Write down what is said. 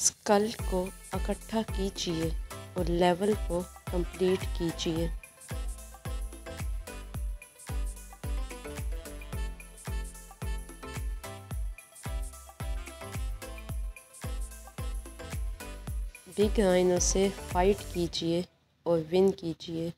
School को इकट्ठा कीजिए और लेवल को कंप्लीट कीजिए। बिग आइनों से फाइट कीजिए और विन कीजिए।